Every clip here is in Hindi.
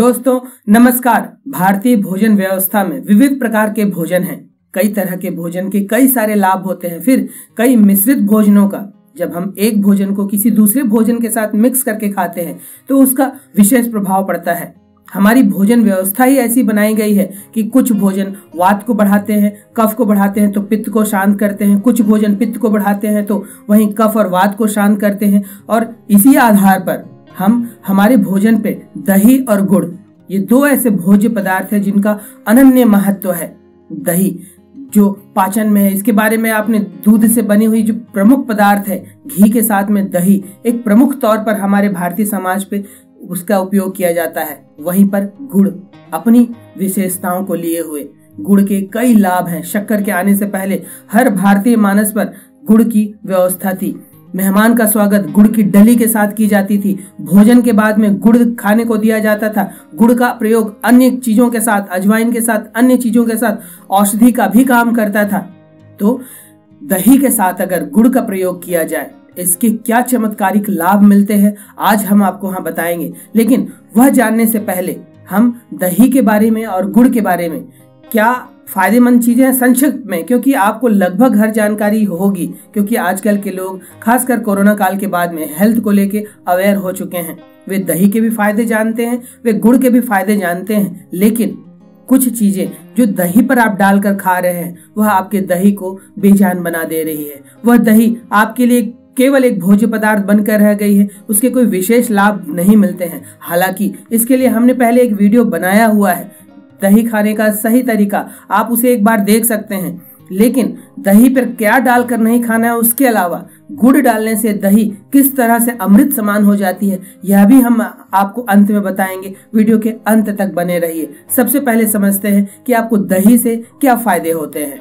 दोस्तों, नमस्कार। भारतीय भोजन व्यवस्था में विविध प्रकार के भोजन हैं। कई तरह के भोजन के कई सारे लाभ होते हैं। फिर कई मिश्रित भोजनों का, जब हम एक भोजन को किसी दूसरे भोजन के साथ मिक्स करके खाते हैं तो उसका विशेष प्रभाव पड़ता है। हमारी भोजन व्यवस्था ही ऐसी बनाई गई है कि कुछ भोजन वात को बढ़ाते हैं, कफ को बढ़ाते हैं तो पित्त को शांत करते हैं। कुछ भोजन पित्त को बढ़ाते हैं तो वहीं कफ और वात को शांत करते हैं। और इसी आधार पर हम हमारे भोजन पे दही और गुड़, ये दो ऐसे भोज्य पदार्थ है जिनका अनन्य महत्व है। दही, जो पाचन में है, इसके बारे में आपने दूध से बनी हुई जो प्रमुख पदार्थ है, घी के साथ में दही, एक प्रमुख तौर पर हमारे भारतीय समाज पे उसका उपयोग किया जाता है। वहीं पर गुड़, अपनी विशेषताओं को लिए हुए। गुड़ के कई लाभ हैं। शक्कर के आने से पहले हर भारतीय मानस पर गुड़ की व्यवस्था थी। मेहमान का स्वागत गुड़ की डली के साथ की जाती थी। भोजन के बाद में गुड़ खाने को दिया जाता था। गुड़ का प्रयोग अन्य चीज़ों के साथ, अजवाइन के साथ, अन्य चीज़ों के साथ औषधि का भी काम करता था। तो दही के साथ अगर गुड़ का प्रयोग किया जाए, इसके क्या चमत्कारिक लाभ मिलते हैं, आज हम आपको यहाँ बताएँगे। लेकिन वह जानने से पहले हम दही के बारे में और गुड़ के बारे में क्या फ़ायदेमंद चीज़ें हैं संक्षिप्त में, क्योंकि आपको लगभग हर जानकारी होगी, क्योंकि आजकल के लोग, खासकर कोरोना काल के बाद में हेल्थ को लेके अवेयर हो चुके हैं। वे दही के भी फ़ायदे जानते हैं, वे गुड़ के भी फ़ायदे जानते हैं, लेकिन कुछ चीज़ें जो दही पर आप डालकर खा रहे हैं, वह आपके दही को बेजान बना दे रही है। वह दही आपके लिए केवल एक भोज्य पदार्थ बनकर रह गई है, उसके कोई विशेष लाभ नहीं मिलते हैं। हालाँकि इसके लिए हमने पहले एक वीडियो बनाया हुआ है दही खाने का सही तरीका आप उसे एक बार देख सकते हैं। लेकिन दही पर क्या डालकर नहीं खाना है उसके अलावा गुड़ डालने से दही किस तरह से अमृत समान हो जाती है, यह भी हम आपको अंत में बताएँगे। वीडियो के अंत तक बने रहिए। सबसे पहले समझते हैं कि आपको दही से क्या फ़ायदे होते हैं।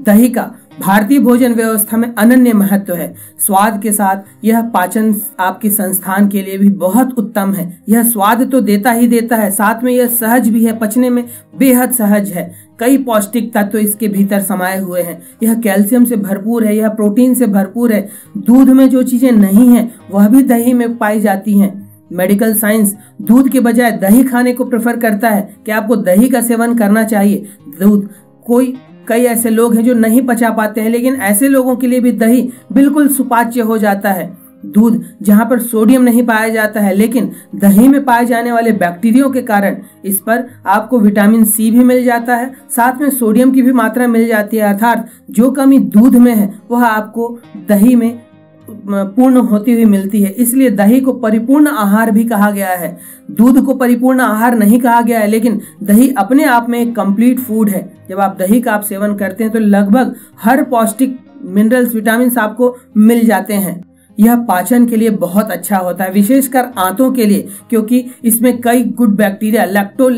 दही का भारतीय भोजन व्यवस्था में अनन्य महत्व है। स्वाद के साथ यह पाचन आपके संस्थान के लिए भी बहुत उत्तम है। यह स्वाद तो देता ही देता है, साथ में यह सहज भी है, पचने में बेहद सहज है। कई पौष्टिक तत्व तो इसके भीतर समाये हुए हैं। यह कैल्शियम से भरपूर है, यह प्रोटीन से भरपूर है। दूध में जो चीज़ें नहीं है, वह भी दही में पाई जाती हैं। मेडिकल साइंस दूध के बजाय दही खाने को प्रेफर करता है। कि आपको दही का सेवन करना चाहिए? दूध कोई, कई ऐसे लोग हैं जो नहीं पचा पाते हैं, लेकिन ऐसे लोगों के लिए भी दही बिल्कुल सुपाच्य हो जाता है। दूध जहाँ पर सोडियम नहीं पाया जाता है, लेकिन दही में पाए जाने वाले बैक्टीरियो के कारण इस पर आपको विटामिन सी भी मिल जाता है, साथ में सोडियम की भी मात्रा मिल जाती है, अर्थात जो कमी दूध में है, वह आपको दही में पूर्ण होती हुई मिलती है। इसलिए दही को परिपूर्ण आहार भी कहा गया है। दूध को परिपूर्ण आहार नहीं कहा गया है, लेकिन दही अपने आप में एक कंप्लीट फ़ूड है। जब आप दही का आप सेवन करते हैं तो लगभग हर पौष्टिक मिनरल्स विटामिन आपको मिल जाते हैं। यह पाचन के लिए बहुत अच्छा होता है, विशेषकर आंतों के लिए, क्योंकि इसमें कई good bacteria, lacto,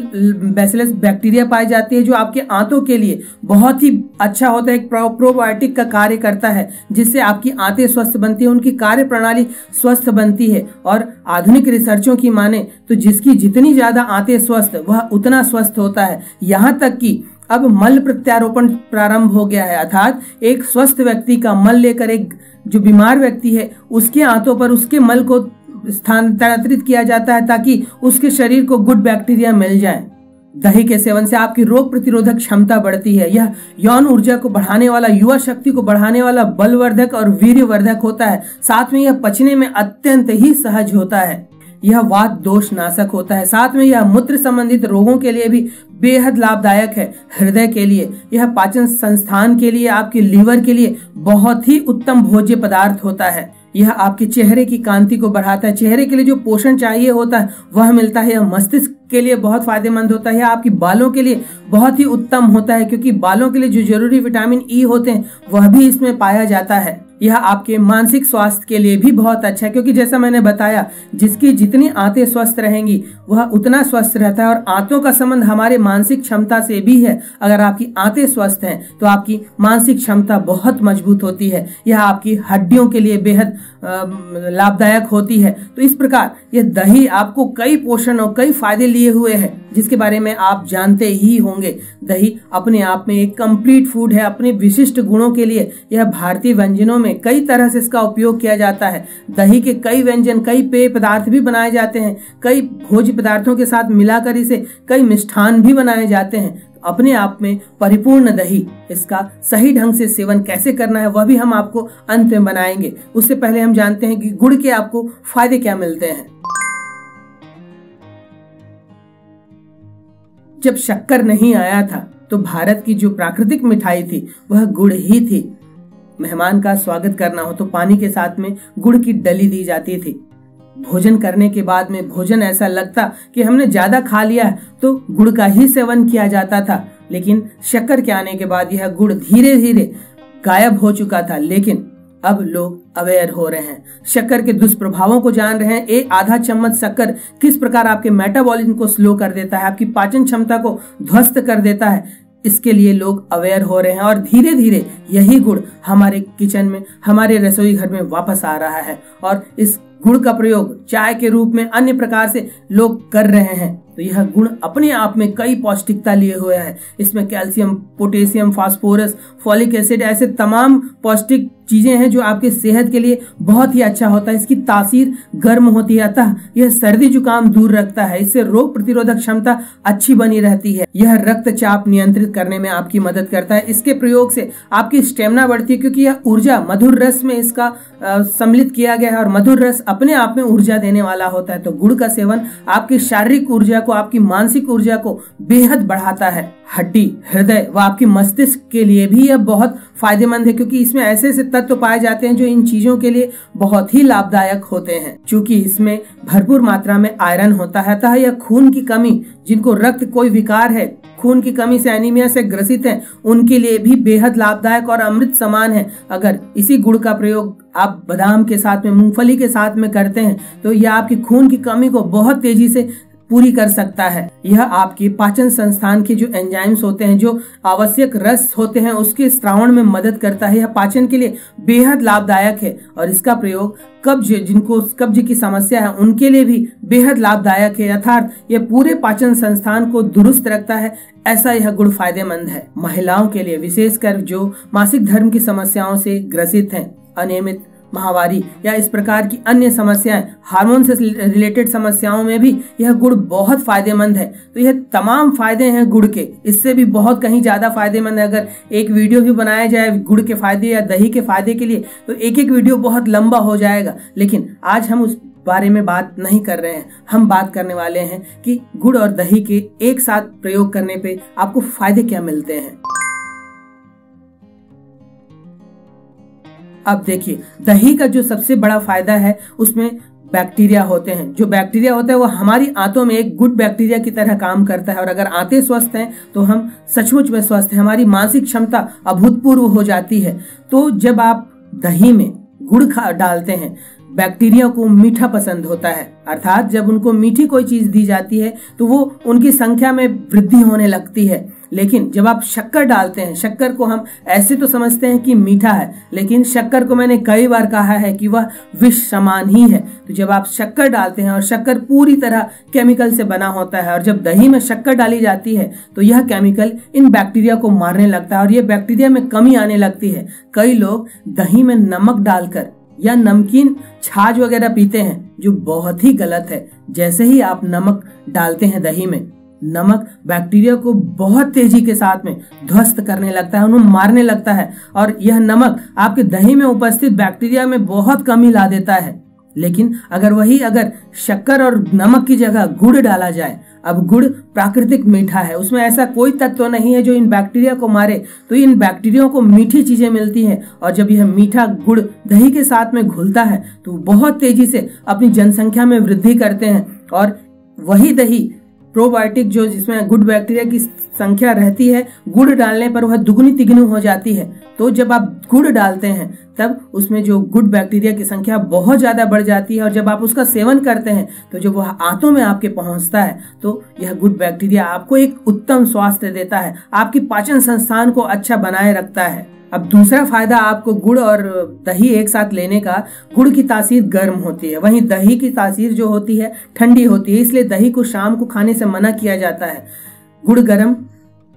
bacillus bacteria पाई जाती है, जो आपके आंतों के लिए बहुत ही अच्छा होता है, एक प्रोबायोटिक का कार्य करता है, जिससे आपकी आंतें स्वस्थ बनती है, उनकी कार्य प्रणाली स्वस्थ बनती है, और आधुनिक रिसर्चों की माने तो जिसकी जितनी ज़्यादा आंतें स्वस्थ, वह उतना स्वस्थ होता है। यहाँ तक कि अब मल प्रत्यारोपण प्रारंभ हो गया है। अर्थात एक स्वस्थ व्यक्ति का मल लेकर एक जो बीमार व्यक्ति है, उसके आंतों पर उसके मल को स्थानांतरित किया जाता है ताकि उसके शरीर को गुड बैक्टीरिया मिल जाए। दही के सेवन से आपकी रोग प्रतिरोधक क्षमता बढ़ती है। यह यौन ऊर्जा को बढ़ाने वाला, युवा शक्ति को बढ़ाने वाला बलवर्धक और वीर्यवर्धक होता है। साथ में यह पचने में अत्यंत ही सहज होता है। यह वात दोष नाशक होता है। साथ में यह मूत्र संबंधित रोगों के लिए भी बेहद लाभदायक है। हृदय के लिए, यह पाचन संस्थान के लिए, आपके लीवर के लिए बहुत ही उत्तम भोज्य पदार्थ होता है। यह आपके चेहरे की कांति को बढ़ाता है। चेहरे के लिए जो पोषण चाहिए होता है, वह मिलता है। यह मस्तिष्क के लिए बहुत फ़ायदेमंद होता है, आपकी बालों के लिए बहुत ही उत्तम होता है, क्योंकि बालों के लिए जो ज़रूरी विटामिन ई होते हैं, वह भी इसमें पाया जाता है। यह आपके मानसिक स्वास्थ्य के लिए भी बहुत अच्छा है, क्योंकि जैसा मैंने बताया, जिसकी जितनी आंतें स्वस्थ रहेंगी, वह उतना स्वस्थ रहता है और आंतों का संबंध हमारे मानसिक क्षमता से भी है। अगर आपकी आंतें स्वस्थ हैं तो आपकी मानसिक क्षमता बहुत मज़बूत होती है। यह आपकी हड्डियों के लिए बेहद लाभदायक होती है। तो इस प्रकार, यह दही आपको कई पोषण और कई फ़ायदे लिए हुए है, जिसके बारे में आप जानते ही होंगे। दही अपने आप में एक कंप्लीट फ़ूड है, अपने विशिष्ट गुणों के लिए। यह भारतीय व्यंजनों में कई तरह से इसका उपयोग किया जाता है। दही के कई व्यंजन, कई पेय पदार्थ भी बनाए जाते हैं। कई भोज्य पदार्थों के साथ मिलाकर इसे कई मिष्ठान भी बनाए जाते हैं। अपने आप में परिपूर्ण दही, इसका सही ढंग से सेवन कैसे करना है, वह भी हम आपको अंत में बनाएँगे। उससे पहले हम जानते हैं कि गुड़ के आपको फ़ायदे क्या मिलते हैं। जब शक्कर नहीं आया था तो भारत की जो प्राकृतिक मिठाई थी, वह गुड़ ही थी। मेहमान का स्वागत करना हो तो पानी के साथ में गुड़ की डली दी जाती थी। भोजन करने के बाद में भोजन ऐसा लगता कि हमने ज़्यादा खा लिया है तो गुड़ का ही सेवन किया जाता था। लेकिन शक्कर के आने के बाद यह गुड़ धीरे धीरे गायब हो चुका था। लेकिन अब लोग अवेयर हो रहे हैं। शक्कर के दुष्प्रभावों को जान रहे हैं। एक आधा चम्मच शक्कर किस प्रकार आपके मेटाबॉलिज्म को स्लो कर देता है, आपकी पाचन क्षमता को ध्वस्त कर देता है, इसके लिए लोग अवेयर हो रहे हैं और धीरे धीरे यही गुड़ हमारे किचन में, हमारे रसोई घर में वापस आ रहा है। और इस गुड़ का प्रयोग चाय के रूप में अन्य प्रकार से लोग कर रहे हैं। तो यह गुण अपने आप में कई पौष्टिकता लिए हुए है। इसमें calcium, potassium, phosphorus, folic acid ऐसे तमाम पौष्टिक चीज़ें हैं जो आपके सेहत के लिए बहुत ही अच्छा होता है। इसकी तासीर गर्म होती है, अतः यह सर्दी जुकाम दूर रखता है। इससे रोग प्रतिरोधक क्षमता अच्छी बनी रहती है। यह रक्तचाप नियंत्रित करने में आपकी मदद करता है। इसके प्रयोग से आपकी स्टेमिना बढ़ती है, क्योंकि यह ऊर्जा, मधुर रस में इसका सम्मिलित किया गया है और मधुर रस अपने आप में ऊर्जा देने वाला होता है। तो गुड़ का सेवन आपकी शारीरिक ऊर्जा को, आपकी मानसिक ऊर्जा को बेहद बढ़ाता है। हड्डी, हृदय व आपकी मस्तिष्क के लिए भी यह बहुत फ़ायदेमंद है, क्योंकि इसमें ऐसे ऐसे तत्व पाए जाते हैं जो इन चीज़ों के लिए बहुत ही लाभदायक होते हैं। क्योंकि इसमें भरपूर मात्रा में आयरन होता है, अतः यह खून की कमी, जिनको रक्त कोई विकार है, खून की कमी से एनीमिया से ग्रसित हैं, उनके लिए भी बेहद लाभदायक और अमृत समान है। अगर इसी गुड़ का प्रयोग आप बादाम के साथ में, मूंगफली के साथ में करते हैं तो यह आपकी खून की कमी को बहुत तेज़ी से पूरी कर सकता है। यह आपकी पाचन संस्थान के जो एंजाइम्स होते हैं, जो आवश्यक रस होते हैं, उसके श्रावण में मदद करता है। यह पाचन के लिए बेहद लाभदायक है और इसका प्रयोग कब्ज, जिनको, कब्ज की समस्या है, उनके लिए भी बेहद लाभदायक है। अर्थात यह पूरे पाचन संस्थान को दुरुस्त रखता है, ऐसा यह गुण फ़ायदेमंद है। महिलाओं के लिए विशेषकर जो मासिक धर्म की समस्याओं से ग्रसित हैं, अनियमित महावारी या इस प्रकार की अन्य समस्याएँ, हार्मोन से रिलेटेड समस्याओं में भी यह गुड़ बहुत फ़ायदेमंद है। तो यह तमाम फ़ायदे हैं गुड़ के। इससे भी बहुत कहीं ज़्यादा फ़ायदेमंद है। अगर एक वीडियो भी बनाया जाए गुड़ के फ़ायदे या दही के फ़ायदे के लिए तो एक एक वीडियो बहुत लंबा हो जाएगा। लेकिन आज हम उस बारे में बात नहीं कर रहे हैं। हम बात करने वाले हैं कि गुड़ और दही के एक साथ प्रयोग करने पे आपको फ़ायदे क्या मिलते हैं। अब देखिए, दही का जो सबसे बड़ा फ़ायदा है, उसमें बैक्टीरिया होते हैं। जो बैक्टीरिया होता है, वो हमारी आंतों में एक गुड बैक्टीरिया की तरह काम करता है। और अगर आंतें स्वस्थ हैं तो हम सचमुच में स्वस्थ हैं। हमारी मानसिक क्षमता अभूतपूर्व हो जाती है। तो जब आप दही में गुड़ खा, डालते हैं, बैक्टीरिया को मीठा पसंद होता है। अर्थात जब उनको मीठी कोई चीज़ दी जाती है तो वो उनकी संख्या में वृद्धि होने लगती है। लेकिन जब आप शक्कर डालते हैं, शक्कर को हम ऐसे तो समझते हैं कि मीठा है, लेकिन शक्कर को मैंने कई बार कहा है कि वह विष समान ही है। तो जब आप शक्कर डालते हैं और शक्कर पूरी तरह केमिकल से बना होता है और जब दही में शक्कर डाली जाती है तो यह केमिकल इन बैक्टीरिया को मारने लगता है और ये बैक्टीरिया में कमी आने लगती है। कई लोग दही में नमक डालकर या नमकीन छाछ वगैरह पीते हैं, जो बहुत ही गलत है। जैसे ही आप नमक डालते हैं दही में नमक बैक्टीरिया को बहुत तेज़ी के साथ में ध्वस्त करने लगता है, उन्हें मारने लगता है। और यह नमक आपके दही में उपस्थित बैक्टीरिया में बहुत कमी ला देता है। लेकिन अगर वही अगर शक्कर और नमक की जगह गुड़ डाला जाए, अब गुड़ प्राकृतिक मीठा है, उसमें ऐसा कोई तत्व नहीं है जो इन बैक्टीरिया को मारे। तो इन बैक्टीरिया को मीठी चीज़ें मिलती हैं, और जब यह मीठा गुड़ दही के साथ में घुलता है तो बहुत तेज़ी से अपनी जनसंख्या में वृद्धि करते हैं, और वही दही प्रोबायोटिक जो जिसमें गुड बैक्टीरिया की संख्या रहती है, गुड़ डालने पर वह दुगनी तिगनी हो जाती है। तो जब आप गुड़ डालते हैं, तब उसमें जो गुड बैक्टीरिया की संख्या बहुत ज़्यादा बढ़ जाती है और जब आप उसका सेवन करते हैं तो जब वह आंतों में आपके पहुँचता है तो यह गुड बैक्टीरिया आपको एक उत्तम स्वास्थ्य देता है। आपकी पाचन संस्थान को अच्छा बनाए रखता है। अब दूसरा फ़ायदा आपको गुड़ और दही एक साथ लेने का, गुड़ की तासीर गर्म होती है। वहीं दही की तासीर जो होती है, ठंडी होती है, इसलिए दही को शाम को खाने से मना किया जाता है। गुड़ गर्म,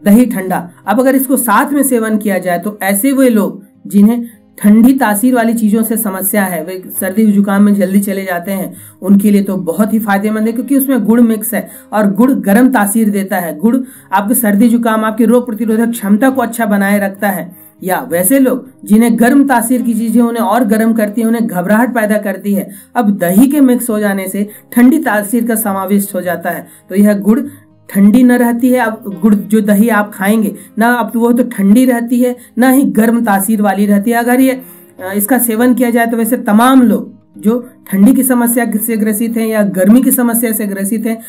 दही ठंडा। अब अगर इसको साथ में सेवन किया जाए तो ऐसे वे लोग, जिन्हें ठंडी तासीर वाली चीज़ों से समस्या है, वे सर्दी जुकाम में जल्दी चले जाते हैं, उनके लिए तो बहुत ही फ़ायदेमंद है, क्योंकि उसमें गुड़ मिक्स है और गुड़ गर्म तासीर देता है। गुड़ आपके सर्दी जुकाम, आपकी रोग प्रतिरोधक क्षमता को अच्छा बनाए रखता है। या वैसे लोग जिन्हें गर्म तासीर की चीज़ें उन्हें और गर्म करती है, उन्हें घबराहट पैदा करती है, अब दही के मिक्स हो जाने से ठंडी तासीर का समाविष्ट हो जाता है। तो यह गुड़ ठंडी न रहती है, अब गुड़ जो दही आप खाएँगे, ना अब तो वो तो ठंडी रहती है, ना ही गर्म तासीर वाली रहती है। अगर ये इसका सेवन किया जाए तो वैसे तमाम लोग जो ठंडी की समस्या से ग्रसित हैं या गर्मी की समस्या से ग्रसित हैं,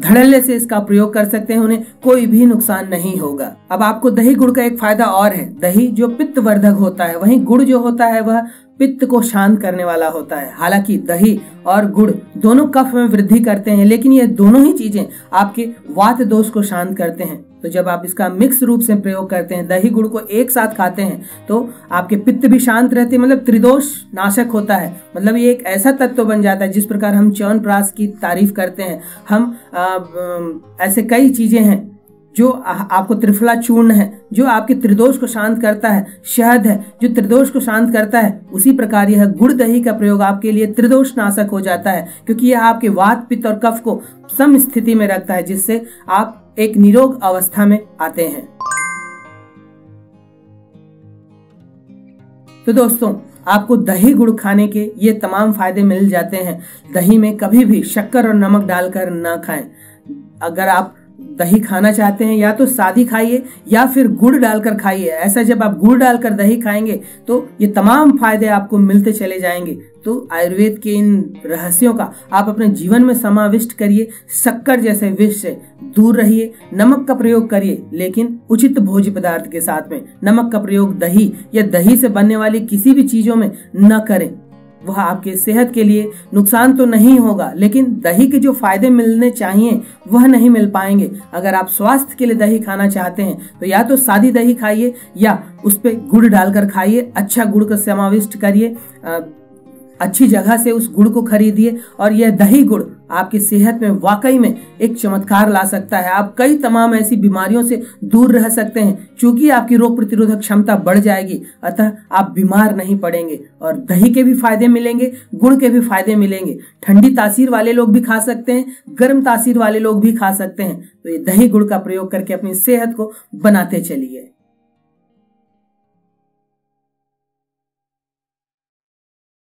धड़ल्ले से इसका प्रयोग कर सकते हैं, उन्हें कोई भी नुकसान नहीं होगा। अब आपको दही गुड़ का एक फ़ायदा और है। दही जो पित्त वर्धक होता है, वही गुड़ जो होता है, वह पित्त को शांत करने वाला होता है। हालाँकि दही और गुड़ दोनों कफ में वृद्धि करते हैं लेकिन ये दोनों ही चीज़ें आपके वात दोष को शांत करते हैं। तो जब आप इसका मिक्स रूप से प्रयोग करते हैं दही गुड़ को एक साथ खाते हैं तो आपके पित्त भी शांत रहते हैं मतलब त्रिदोष नाशक होता है। मतलब ये एक ऐसा तत्व बन जाता है जिस प्रकार हम च्यवन प्रास की तारीफ़ करते हैं। हम आ, ऐसे कई चीज़ें हैं जो आपको त्रिफला चूर्ण है, जो आपके त्रिदोष को शांत करता है, शहद है, जो त्रिदोष को शांत करता है, उसी प्रकार यह गुड़ दही का प्रयोग आपके लिए त्रिदोष नाशक हो जाता है, क्योंकि यह आपके वात, पित्त और कफ को सम स्थिति में रखता है, जिससे आप एक निरोग अवस्था में आते हैं। तो दोस्तों, आपको दही गुड़ खाने के ये तमाम फ़ायदे मिल जाते हैं। दही में कभी भी शक्कर और नमक डालकर ना खाएँ। अगर आप दही खाना चाहते हैं, या तो सादी खाइए, या फिर गुड़ डालकर खाइए। ऐसा जब आप गुड़ डालकर दही खाएँगे तो ये तमाम फ़ायदे आपको मिलते चले जाएँगे। तो आयुर्वेद के इन रहस्यों का आप अपने जीवन में समाविष्ट करिए, शक्कर जैसे विष से दूर रहिए, नमक का प्रयोग करिए, लेकिन उचित भोज्य पदार्थ के साथ में नमक का प्रयोग दही, या दही से बनने वाली किसी भी चीज़ों में न करें। वह आपके सेहत के लिए नुकसान तो नहीं होगा, लेकिन दही के जो फ़ायदे मिलने चाहिए, वह नहीं मिल पाएँगे। अगर आप स्वास्थ्य के लिए दही खाना चाहते हैं तो या तो सादी दही खाइए, या उस पर गुड़ डालकर खाइए अच्छा गुड़ का समाविष्ट करिए। अच्छी जगह से उस गुड़ को खरीदिए और यह दही गुड़ आपकी सेहत में वाकई में एक चमत्कार ला सकता है। आप कई तमाम ऐसी बीमारियों से दूर रह सकते हैं। क्योंकि आपकी रोग प्रतिरोधक क्षमता बढ़ जाएगी, अतः आप बीमार नहीं पड़ेंगे और दही के भी फ़ायदे मिलेंगे, गुड़ के भी फ़ायदे मिलेंगे। ठंडी तासीर वाले लोग भी खा सकते हैं, गर्म तासीर वाले लोग भी खा सकते हैं। तो ये दही गुड़ का प्रयोग करके अपनी सेहत को बनाते चलिए।